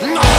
No!